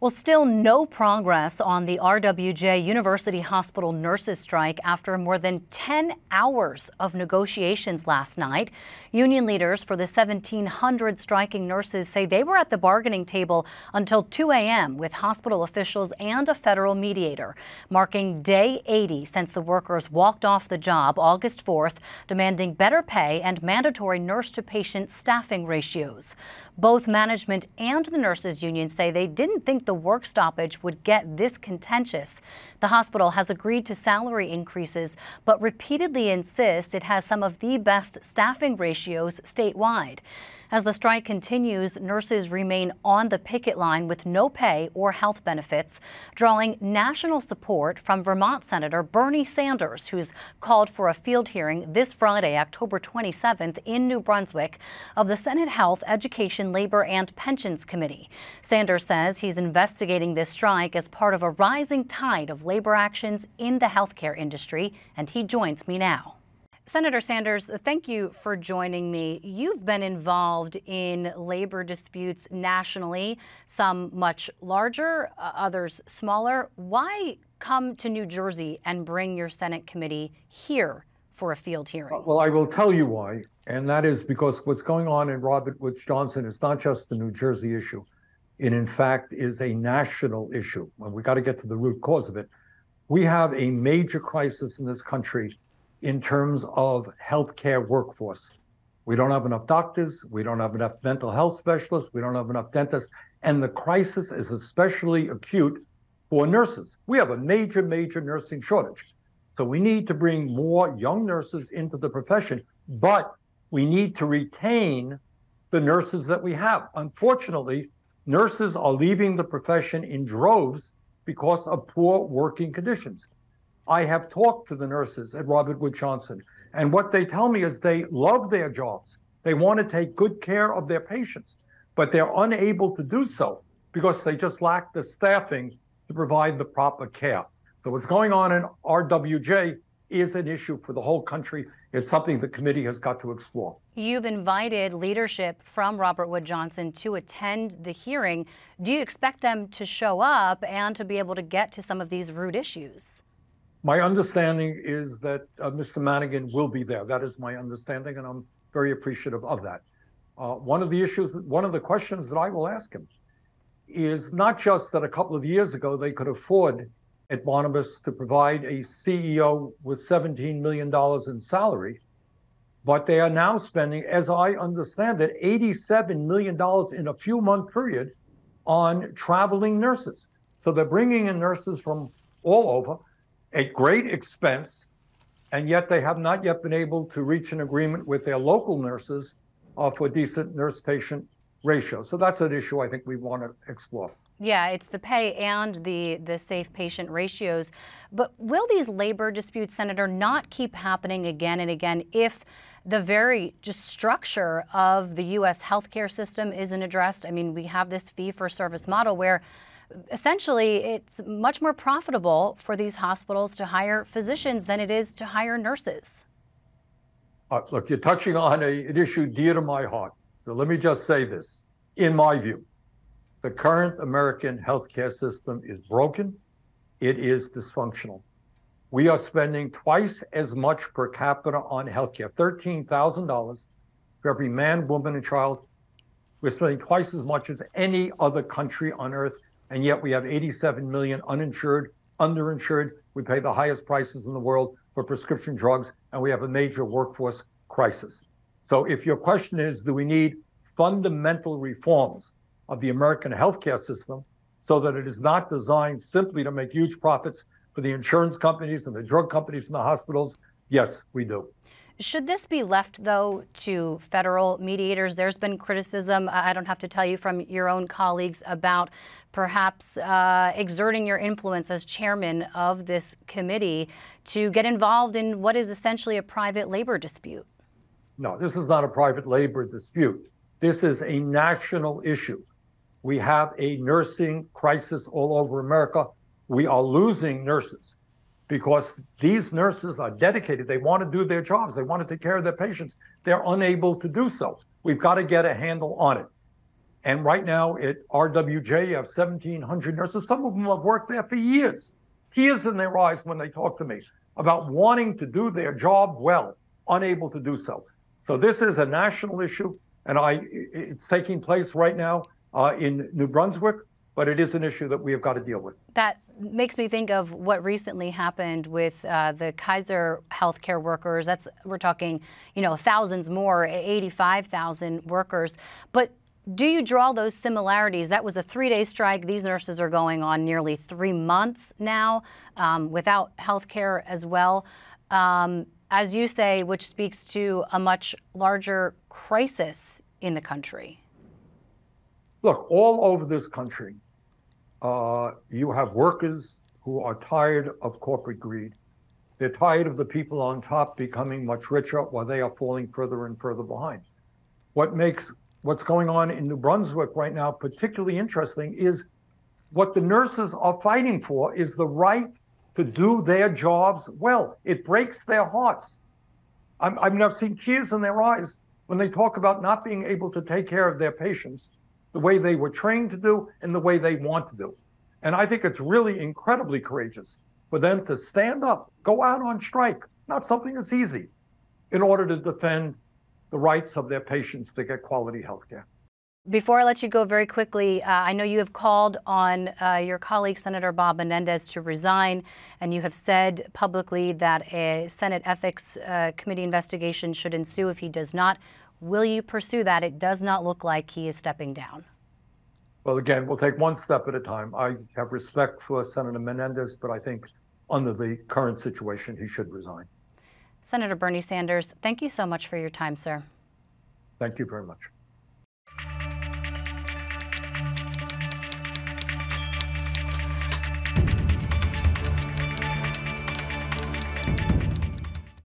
Well, still no progress on the RWJ University Hospital nurses strike after more than 10 hours of negotiations last night. Union leaders for the 1,700 striking nurses say they were at the bargaining table until 2 a.m. with hospital officials and a federal mediator, marking day 80 since the workers walked off the job August 4th, demanding better pay and mandatory nurse to patient staffing ratios. Both management and the nurses union say they didn't think the work stoppage would get this contentious. The hospital has agreed to salary increases, but repeatedly insists it has some of the best staffing ratios statewide. As the strike continues, nurses remain on the picket line with no pay or health benefits, drawing national support from Vermont Senator Bernie Sanders, who's called for a field hearing this Friday, October 27th in New Brunswick of the Senate Health, Education, Labor and Pensions Committee. Sanders says he's investigating this strike as part of a rising tide of labor actions in the healthcare industry, and he joins me now. Senator Sanders, thank you for joining me. You've been involved in labor disputes nationally, some much larger, uh, others smaller. Why come to New Jersey and bring your Senate committee here for a field hearing? Well, I will tell you why, and that is because what's going on in Robert Woods Johnson is not just the New Jersey issue. It, in fact, is a national issue, and we got to get to the root cause of it. We have a major crisis in this country in terms of healthcare workforce. We don't have enough doctors, we don't have enough mental health specialists, we don't have enough dentists, and the crisis is especially acute for nurses. We have a major, major nursing shortage. So we need to bring more young nurses into the profession, but we need to retain the nurses that we have. Unfortunately, nurses are leaving the profession in droves because of poor working conditions. I have talked to the nurses at Robert Wood Johnson, and what they tell me is they love their jobs. They want to take good care of their patients, but they're unable to do so because they just lack the staffing to provide the proper care. So what's going on in RWJ is an issue for the whole country. It's something the committee has got to explore. You've invited leadership from Robert Wood Johnson to attend the hearing. Do you expect them to show up and to be able to get to some of these root issues? My understanding is that uh, Mr. Manigan will be there. That is my understanding, and I'm very appreciative of that. Uh, one of the issues, one of the questions that I will ask him is not just that a couple of years ago they could afford at Barnabas to provide a CEO with $17 million in salary, but they are now spending, as I understand it, $87 million in a few month period on traveling nurses. So they're bringing in nurses from all over at great expense, and yet they have not yet been able to reach an agreement with their local nurses uh, for decent nurse patient ratio. So that's an issue I think we want to explore. Yeah, it's the pay and the, the safe patient ratios. But will these labor disputes, Senator, not keep happening again and again if the very just structure of the U.S. healthcare system isn't addressed? I mean, we have this fee for service model where essentially it's much more profitable for these hospitals to hire physicians than it is to hire nurses. Uh, look, you're touching on a, an issue dear to my heart. So let me just say this. In my view, the current American healthcare system is broken. It is dysfunctional. We are spending twice as much per capita on healthcare, $13,000 for every man, woman, and child. We're spending twice as much as any other country on earth and yet we have 87 million uninsured, underinsured. We pay the highest prices in the world for prescription drugs, and we have a major workforce crisis. So, if your question is, do we need fundamental reforms of the American healthcare system so that it is not designed simply to make huge profits for the insurance companies and the drug companies and the hospitals? Yes, we do. Should this be left, though, to federal mediators? There's been criticism, I don't have to tell you, from your own colleagues about perhaps uh, exerting your influence as chairman of this committee to get involved in what is essentially a private labor dispute. No, this is not a private labor dispute. This is a national issue. We have a nursing crisis all over America. We are losing nurses because these nurses are dedicated. They want to do their jobs. They want to take care of their patients. They're unable to do so. We've got to get a handle on it. And right now at RWJ, you have 1,700 nurses. Some of them have worked there for years. Tears in their eyes when they talk to me about wanting to do their job well, unable to do so. So this is a national issue, and I it's taking place right now uh, in New Brunswick, but it is an issue that we have got to deal with. That makes me think of what recently happened with uh, the Kaiser healthcare workers. That's we're talking, you know, thousands more, 85,000 workers. But do you draw those similarities? That was a three-day strike. These nurses are going on nearly three months now um, without health care as well. Um, as you say, which speaks to a much larger crisis in the country. Look, all over this country, uh, you have workers who are tired of corporate greed. They're tired of the people on top becoming much richer while they are falling further and further behind. What makes what's going on in New Brunswick right now particularly interesting is what the nurses are fighting for is the right to do their jobs well. It breaks their hearts. I'm, I mean, I've seen tears in their eyes when they talk about not being able to take care of their patients the way they were trained to do and the way they want to do. And I think it's really incredibly courageous for them to stand up, go out on strike, not something that's easy, in order to defend the rights of their patients to get quality health care. Before I let you go very quickly, uh, I know you have called on uh, your colleague, Senator Bob Menendez, to resign, and you have said publicly that a Senate Ethics uh, Committee investigation should ensue if he does not. Will you pursue that? It does not look like he is stepping down. Well, again, we'll take one step at a time. I have respect for Senator Menendez, but I think under the current situation, he should resign. Senator Bernie Sanders, thank you so much for your time, sir. Thank you very much.